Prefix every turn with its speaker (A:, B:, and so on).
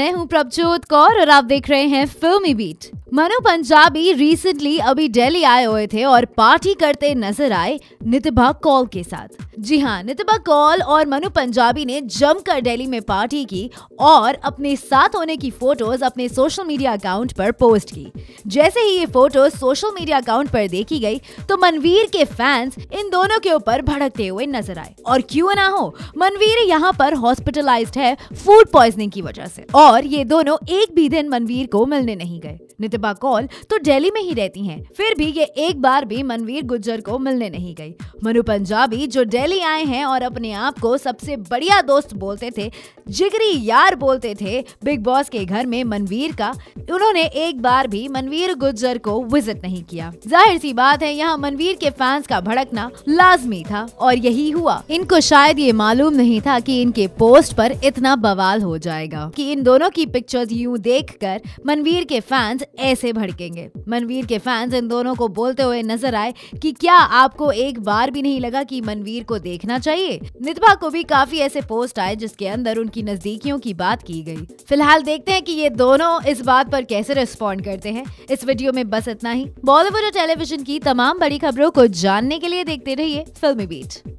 A: मैं हूँ प्रभजोत कौर और आप देख रहे हैं फिल्मी बीट। मनु पंजाबी रिसेंटली अभी दिल्ली आए हुए थे और पार्टी करते नज़र आए नितिभा कौल के साथ। जी हाँ नितिभा कौल और मनु पंजाबी ने जमकर दिल्ली में पार्टी की और अपने साथ होने की फ़ोटोज़ अपने सोशल मीडिया अकाउंट पर पोस्ट की। जैसे ही ये फ़ोटोज़ सोशल मीडिया अकाउंट पर देखी गई तो मनवीर के फैंस इन दोनों के ऊपर भड़कते हुए नज़र आए। और क्यों ना हो, मनवीर यहाँ पर हॉस्पिटलाइज है फ़ूड पॉइजनिंग की वजह से। और ये दोनों एक भी दिन मनवीर को मिलने नहीं गए। नितिबा कौल तो दिल्ली में ही रहती हैं। फिर भी ये एक बार भी मनवीर गुज्जर को मिलने नहीं गई। मनु पंजाबी, जो दिल्ली आए हैं और अपने आप को सबसे बढ़िया दोस्त बोलते थे, जिगरी यार बोलते थे, बिग बॉस के घर में मनवीर का, उन्होंने एक बार भी मनवीर गुज्जर को विज़िट नहीं किया। ज़ाहिर सी बात है, यहाँ मनवीर के फैंस का भड़कना लाजमी था और यही हुआ। इनको शायद ये मालूम नहीं था कि इनके पोस्ट पर इतना बवाल हो जाएगा। कि इन दोनों की पिक्चर्स यूँ देखकर मनवीर के फैंस ऐसे भड़केंगे। मनवीर के फैंस इन दोनों को बोलते हुए नज़र आए कि क्या आपको एक बार भी नहीं लगा कि मनवीर को देखना चाहिए? नितभा को भी काफ़ी ऐसे पोस्ट आए जिसके अंदर उनकी नजदीकियों की बात की गई। फ़िलहाल देखते हैं कि ये दोनों इस बात पर कैसे रिस्पॉन्ड करते हैं। इस वीडियो में बस इतना ही। बॉलीवुड और टेलीविज़न की तमाम बड़ी खबरों को जानने के लिए देखते रहिए फिल्मी बीट